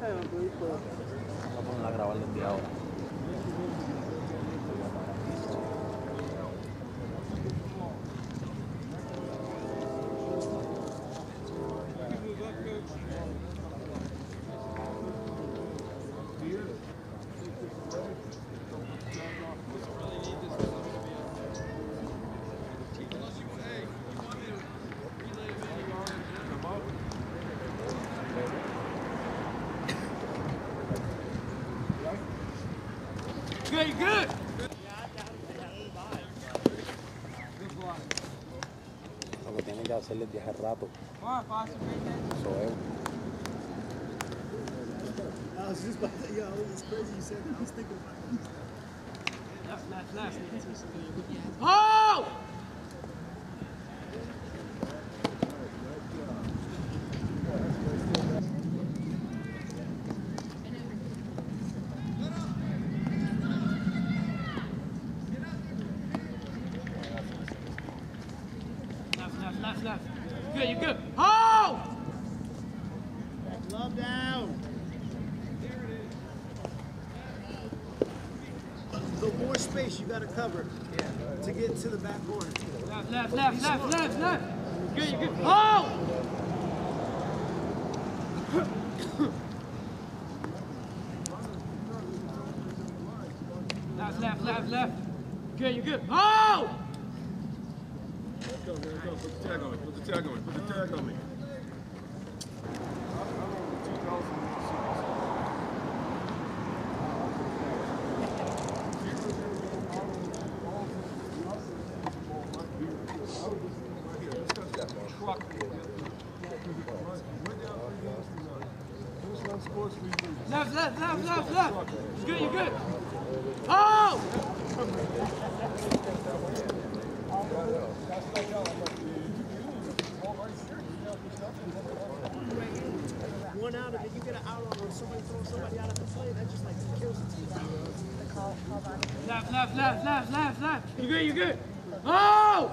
Vamos a grabar el día ahora. Good, good. Tienen que hacer es viajar rato. Come ah, on, Foster, right there. Eso es. I was just about to, yo, it's crazy you said that. I was thinking about it. Left, left, left. Oh! Left. Good, you're good. Oh! Love down. The more space you got to cover to get to the back corner. Left, left, left, left, left, left. Good, you're good. Oh! Left, left, left, left. Good, you're good. Oh! Go. Put the tag on me. Put the tag on me. Put the tag on me. Left, left, left, left, left. Good, you're good. Oh! One out of it, you get an out on or somebody throws somebody out of the play, that just like kills the team. Left, left, left, left, left, left. You're good, you're good. Oh!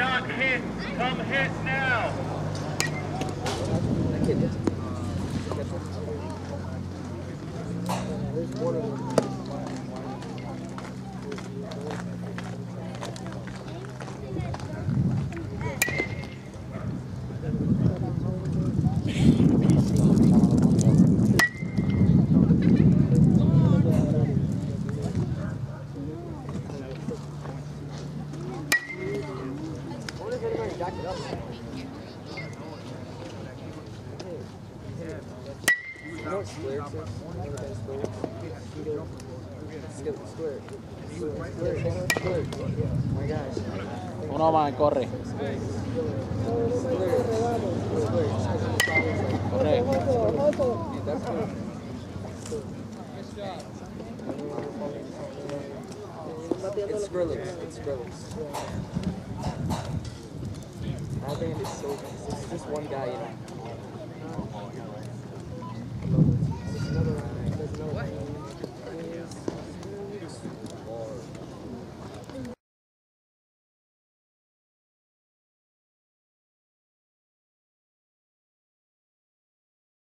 not hit, come hit now. You know what square is? You know what square is? Skip square. Square. Square. My gosh. Uno más, corre. Corre. It's Skrillex. It's Skrillex. one guy in. Another